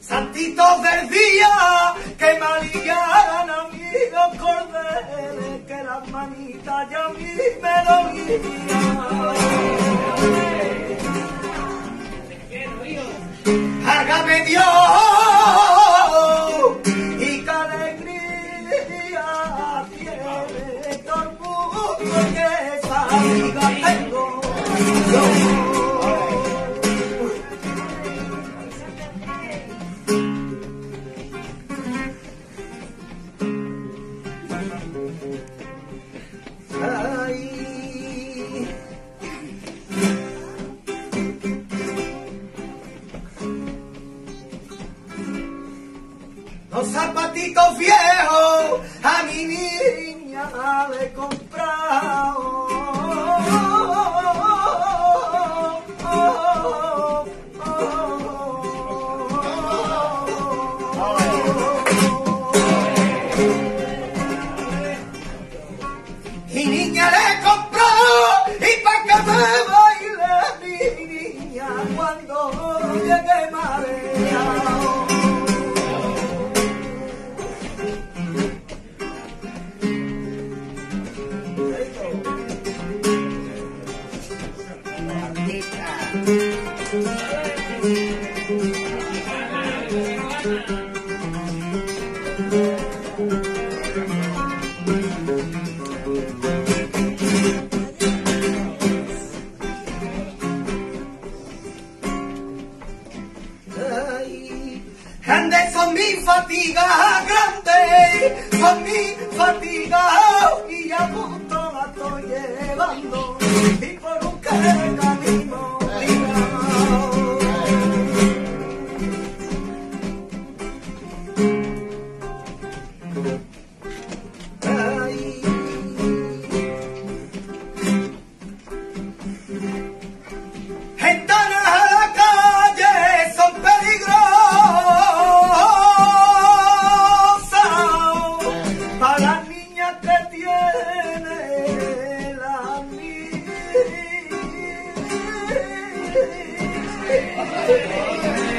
Santitos del día que me a mí los cordeles, que las manitas ya a mí me lo. Hágame Dios y qué alegría tiene todo el mundo que esa tengo. Los zapatitos viejos a mi niña le he comprado. Y niña le compró y pa' que me baile mi niña cuando llegue Grande son mis fatigas, grande son mis fatigas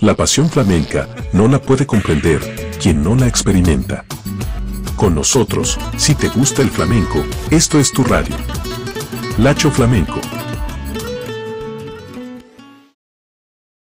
La pasión flamenca no la puede comprender quien no la experimenta. Con nosotros, si te gusta el flamenco, esto es tu radio. Lacho Flamenco,